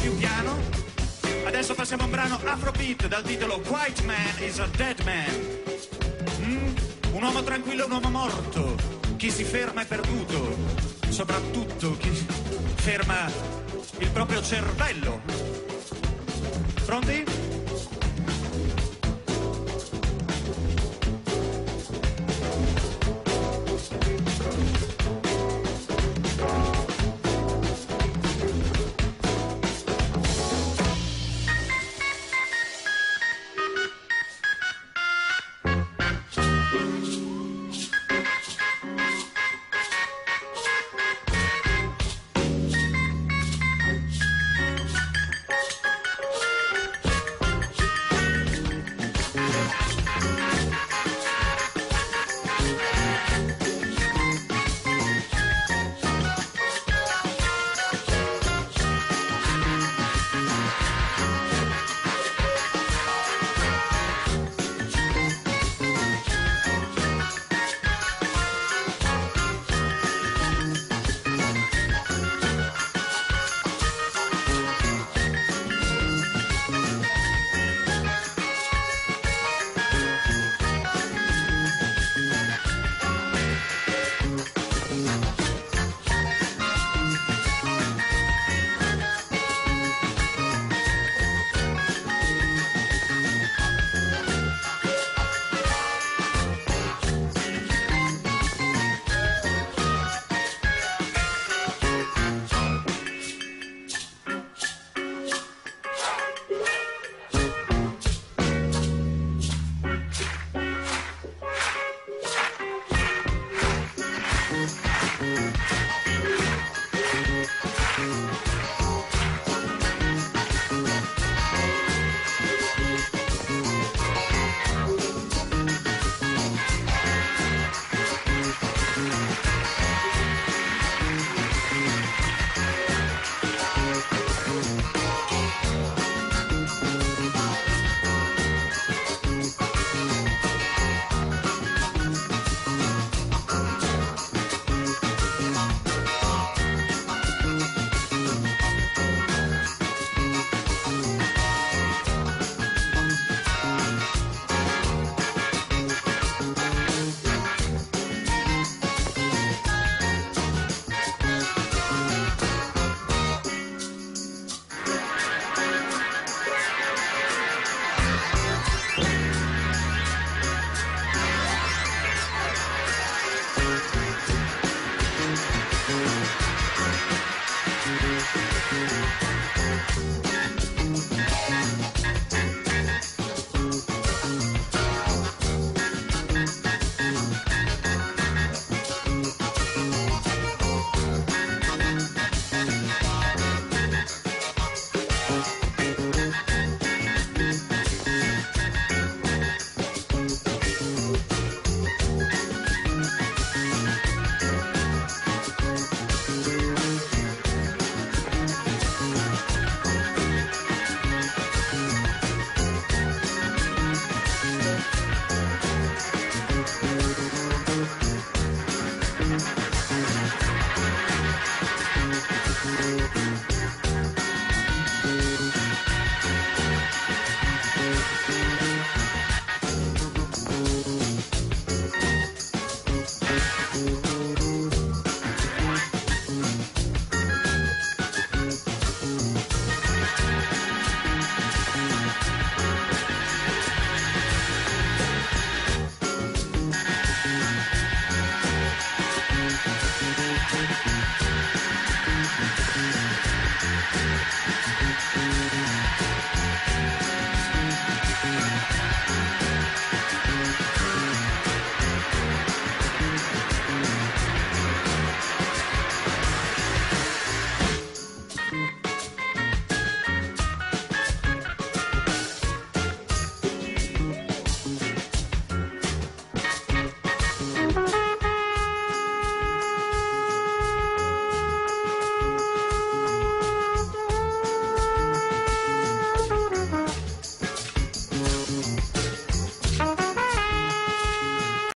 più piano. Adesso passiamo a un brano Afrobeat dal titolo White Man is a Dead Man. Mm, un uomo tranquillo è un uomo morto. Chi si ferma è perduto. Soprattutto chi ferma il proprio cervello. Pronti?